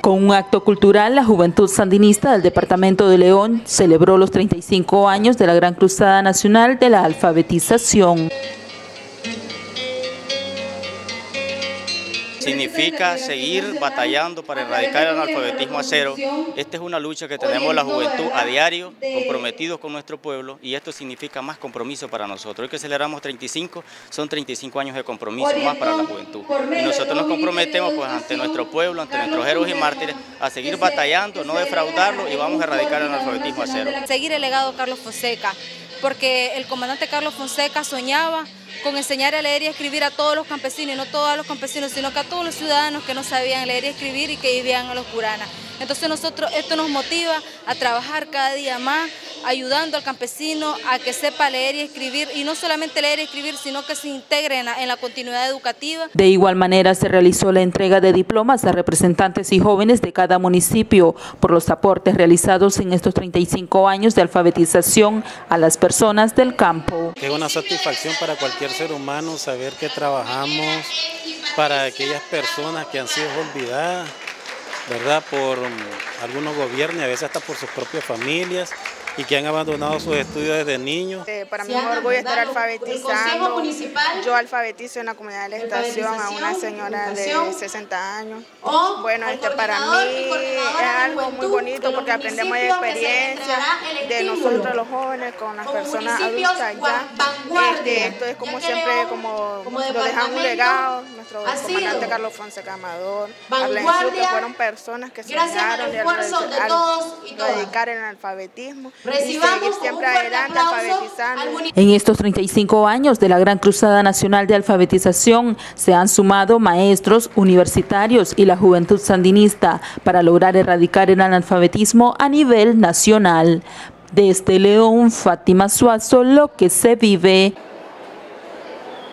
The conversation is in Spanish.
Con un acto cultural, la Juventud Sandinista del Departamento de León celebró los 35 años de la Gran Cruzada Nacional de la Alfabetización. Significa seguir batallando para erradicar el analfabetismo a cero. Esta es una lucha que tenemos la juventud a diario, comprometidos con nuestro pueblo y esto significa más compromiso para nosotros. Hoy que celebramos 35, son 35 años de compromiso más para la juventud. Y nosotros nos comprometemos pues ante nuestro pueblo, ante nuestros héroes y mártires, a seguir batallando, no defraudarlo y vamos a erradicar el analfabetismo a cero. Seguir el legado de Carlos Fonseca, porque el comandante Carlos Fonseca soñaba con enseñar a leer y escribir a todos los campesinos, y no todos los campesinos, sino que a todos los ciudadanos que no sabían leer y escribir y que vivían en los curanas. Entonces nosotros, esto nos motiva a trabajar cada día más, ayudando al campesino a que sepa leer y escribir, y no solamente leer y escribir, sino que se integre en la, en la continuidad educativa. De igual manera se realizó la entrega de diplomas a representantes y jóvenes de cada municipio por los aportes realizados en estos 35 años de alfabetización a las personas del campo. Es una satisfacción para cualquier ser humano saber que trabajamos para aquellas personas que han sido olvidadas ¿verdad? Por algunos gobiernos y a veces hasta por sus propias familias y que han abandonado sus estudios desde niños. Eh, para mí mejor voy a estar alfabetizando. Yo alfabetizo en la comunidad de la estación a una señora de 60 años. Bueno, este para mí es algo muy bonito porque aprendemos de experiencia de nosotros los jóvenes con las personas adultas ya. Este, esto es como siempre, como lo dejan un legado, nuestro comandante Carlos Fonseca Amador, que fueron personas que se dedicaron a dedicar el alfabetismo siempre adelante alfabetizando. En estos 35 años de la Gran Cruzada Nacional de Alfabetización se han sumado maestros, universitarios y la juventud sandinista para lograr erradicar el analfabetismo a nivel nacional. Desde León, Fátima Suazo, lo que se vive.